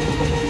you